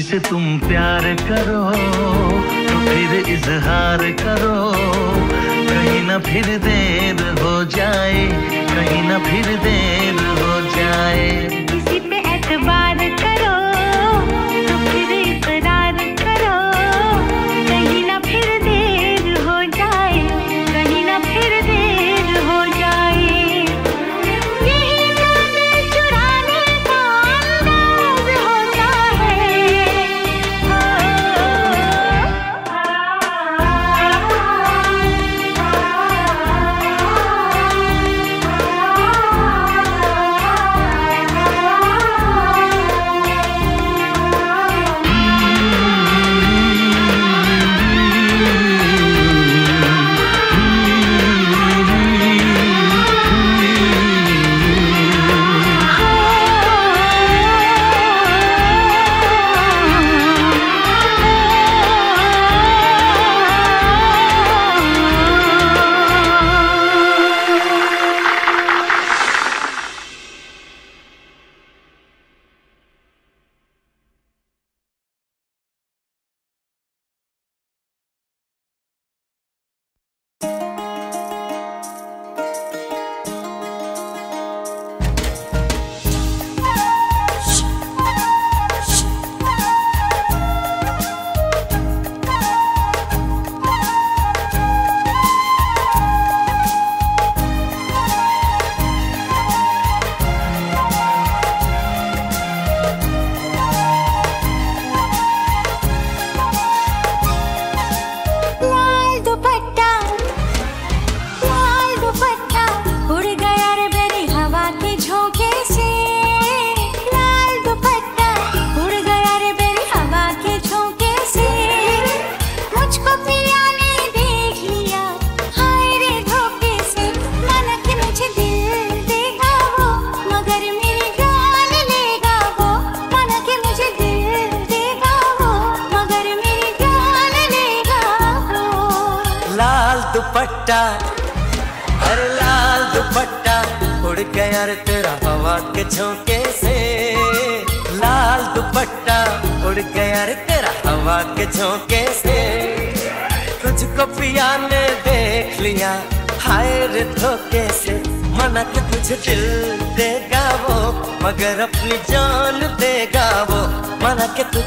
किसे तुम प्यार करो तो फिर इजहार करो। कहीं ना फिर देर हो जाए, कहीं ना फिर देर हो जाए। किसी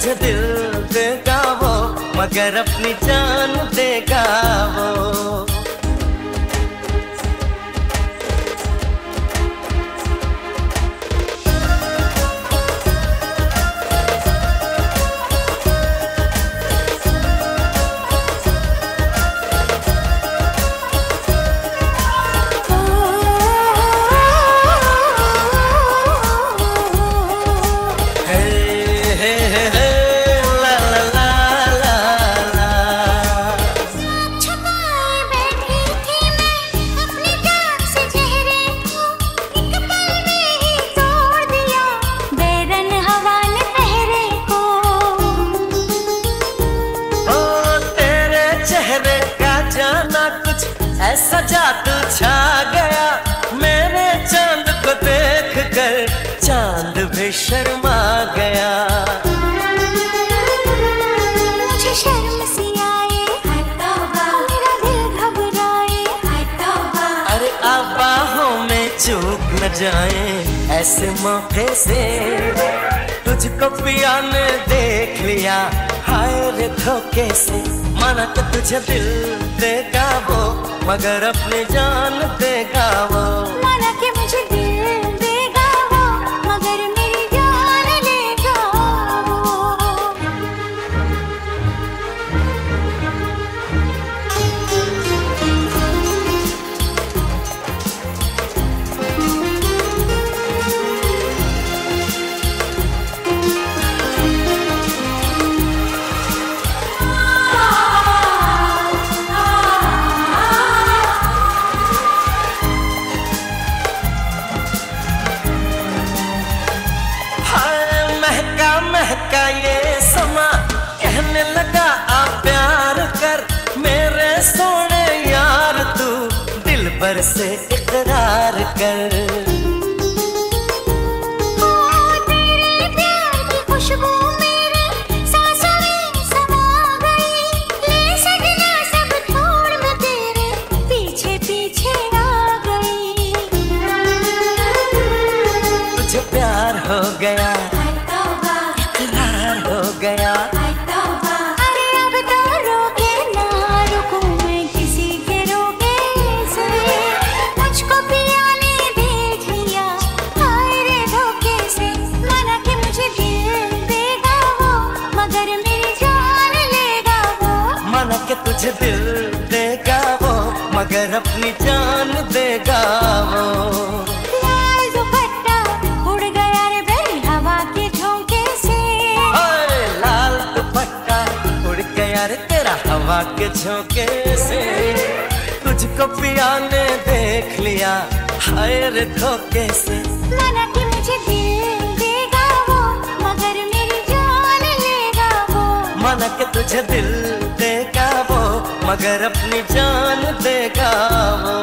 दिल देगा वो मगर अपनी गया। अरे चूक न जाए ऐसे मौके से तुझको पिया ने देख लिया। हाय रे धोखे से माना तो तुझे दिल देगा वो मगर अपने जान देगा वो। माना कि मुझे से इकरार कर। हवा के झोंके से तुझको पिया ने देख लिया हाय रे धोखे से। मना कि मुझे दिल देगा वो मगर मेरी जान लेगा वो। मना कि तुझे दिल देगा वो मगर अपनी जान देगा वो।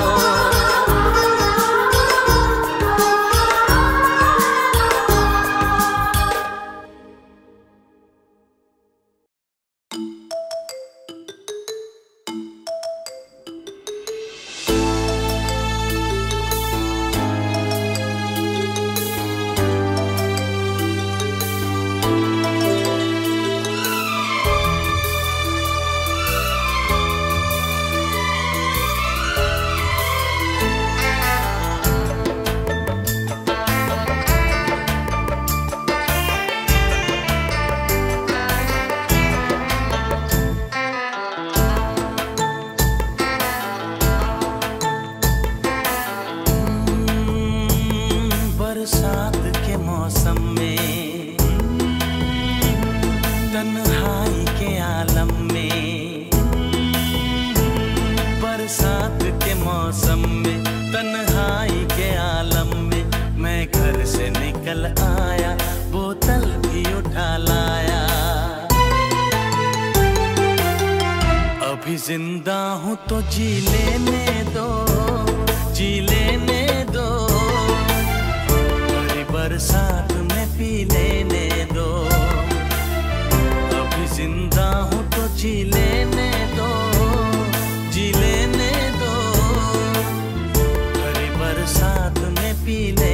में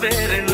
ver en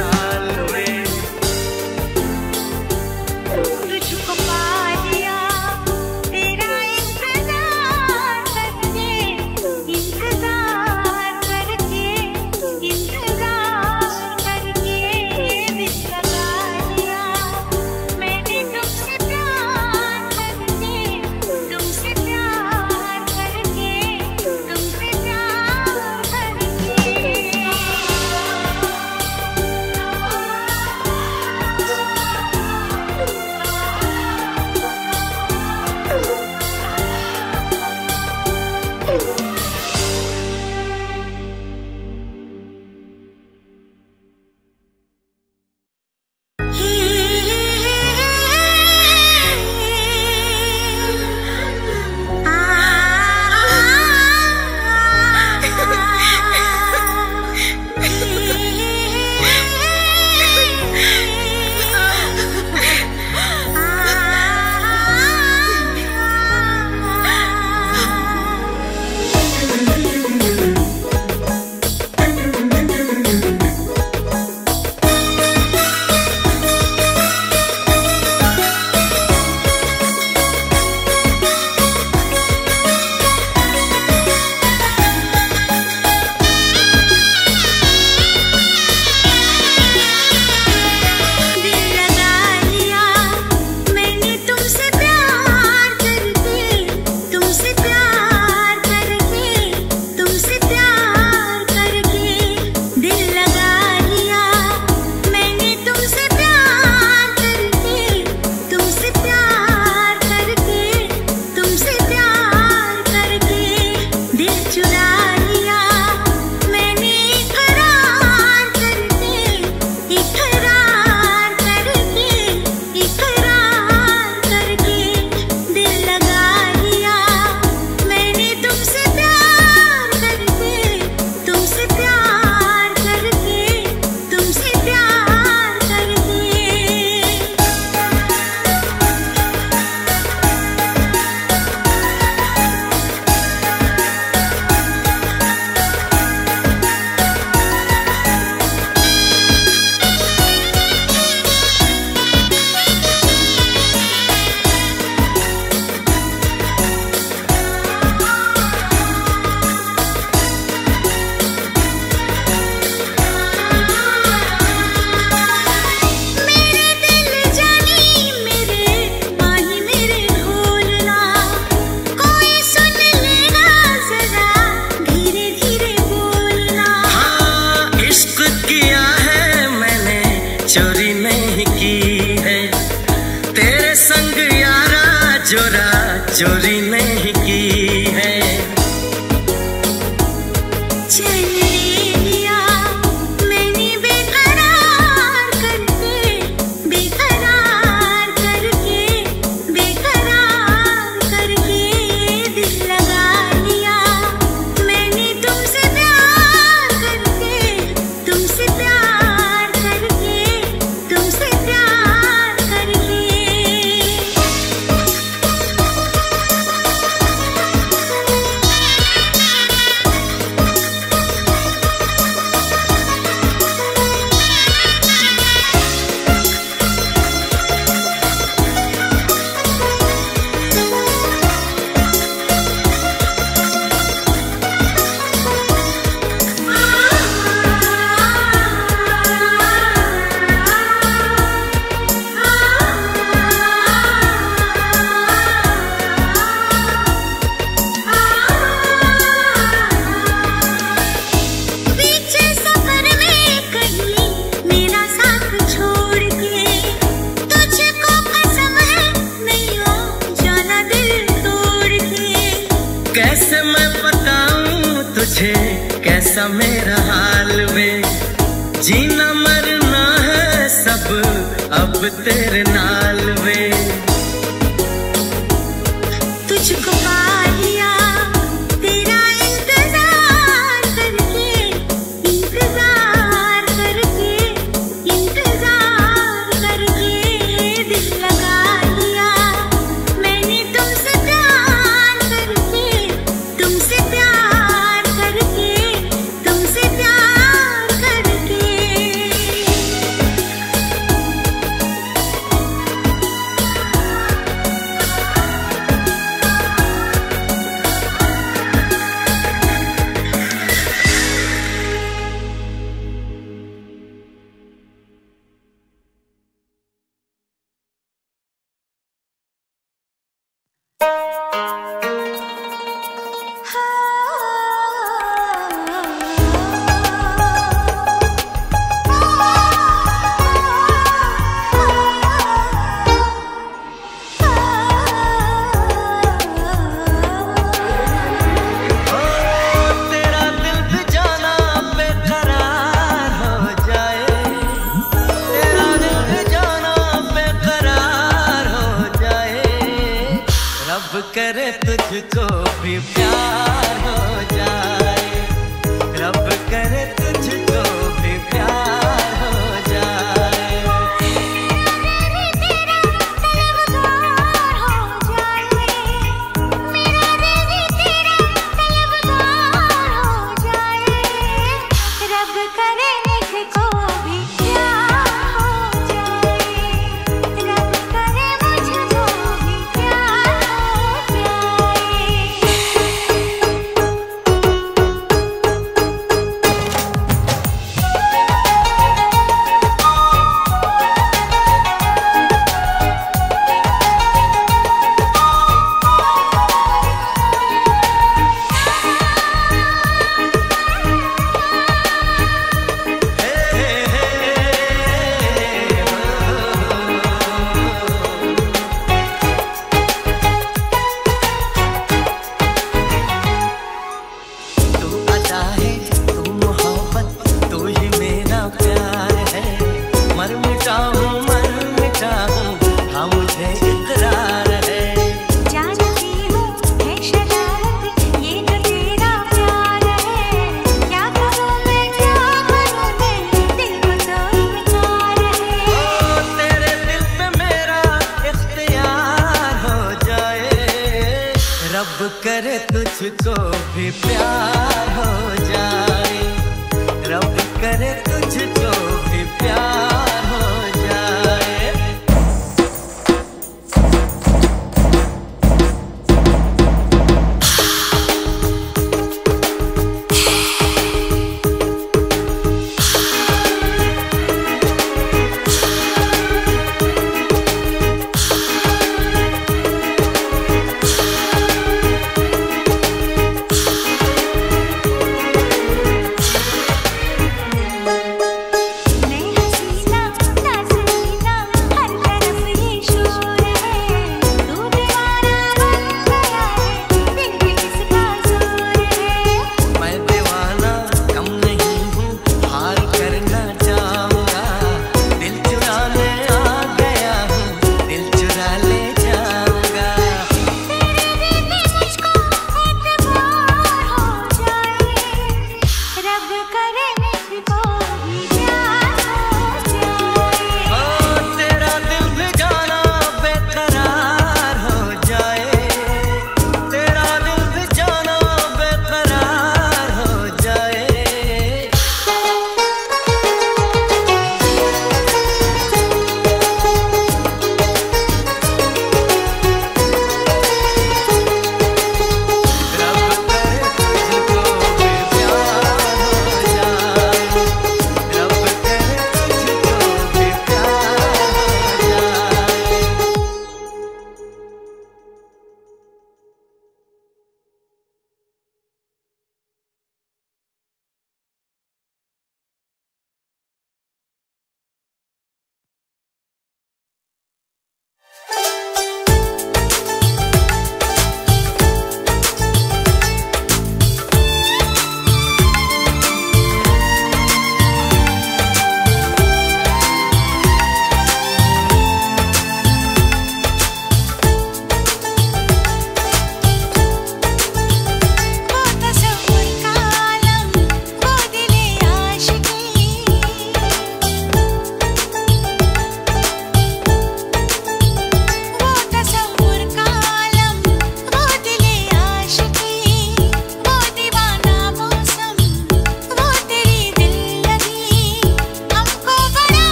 भी प्यार हो जाए। रब करे